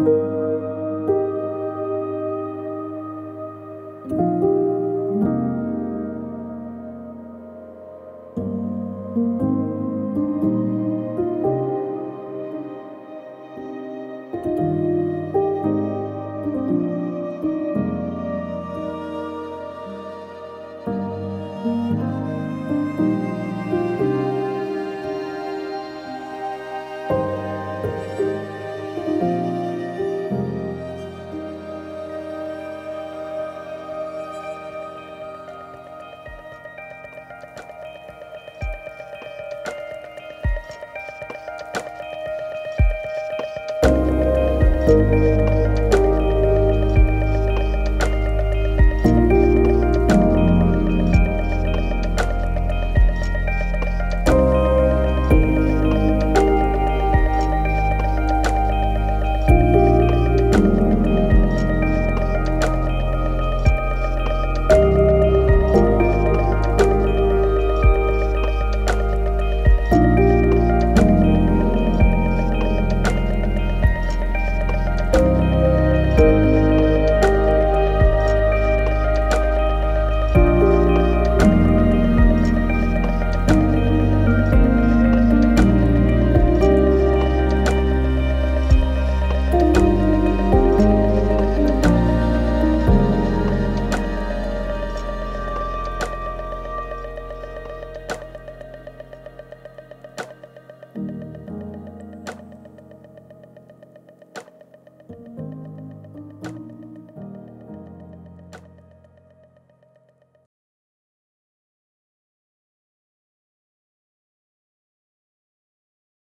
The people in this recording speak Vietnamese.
thank you Música